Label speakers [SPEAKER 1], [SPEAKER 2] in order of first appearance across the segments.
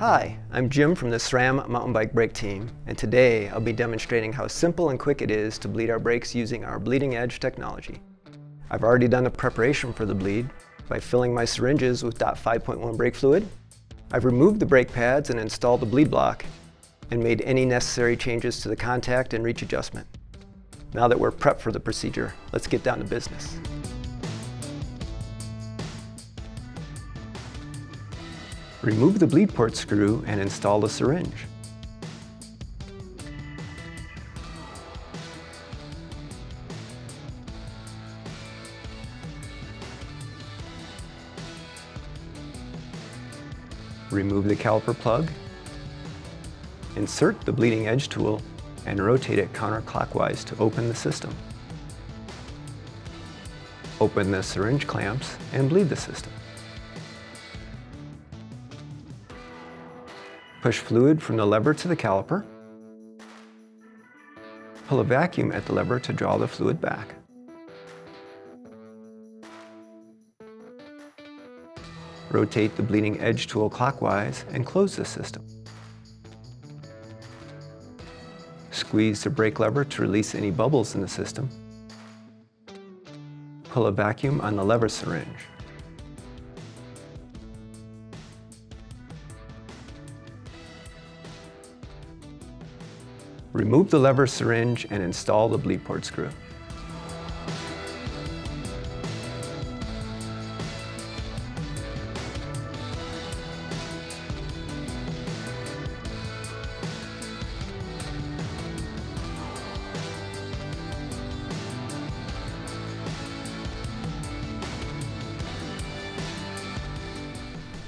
[SPEAKER 1] Hi, I'm Jim from the SRAM mountain bike brake team, and today I'll be demonstrating how simple and quick it is to bleed our brakes using our bleeding edge technology. I've already done the preparation for the bleed by filling my syringes with DOT 5.1 brake fluid. I've removed the brake pads and installed the bleed block and made any necessary changes to the contact and reach adjustment. Now that we're prepped for the procedure, let's get down to business. Remove the bleed port screw and install the syringe. Remove the caliper plug, insert the bleeding edge tool, and rotate it counterclockwise to open the system. Open the syringe clamps and bleed the system. Push fluid from the lever to the caliper. Pull a vacuum at the lever to draw the fluid back. Rotate the bleeding edge tool clockwise and close the system. Squeeze the brake lever to release any bubbles in the system. Pull a vacuum on the lever syringe. Remove the lever syringe and install the bleed port screw.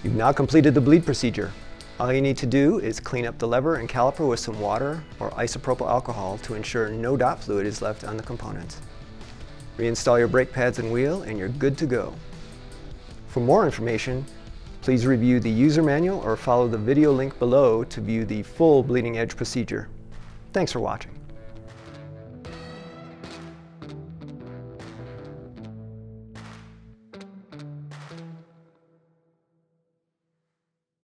[SPEAKER 1] You've now completed the bleed procedure. All you need to do is clean up the lever and caliper with some water or isopropyl alcohol to ensure no dot fluid is left on the components. Reinstall your brake pads and wheel and you're good to go. For more information, please review the user manual or follow the video link below to view the full bleeding edge procedure. Thanks for watching.